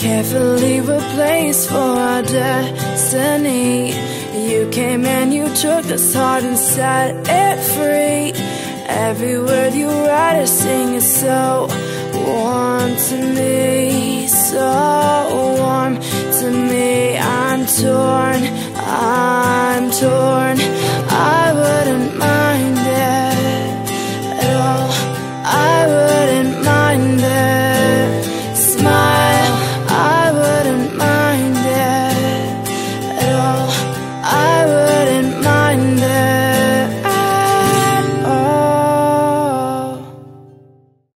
Carefully replaced for our destiny. You came and you took this heart and set it free. Every word you write or sing is so warm to me So warm to me. I'm torn, I'm torn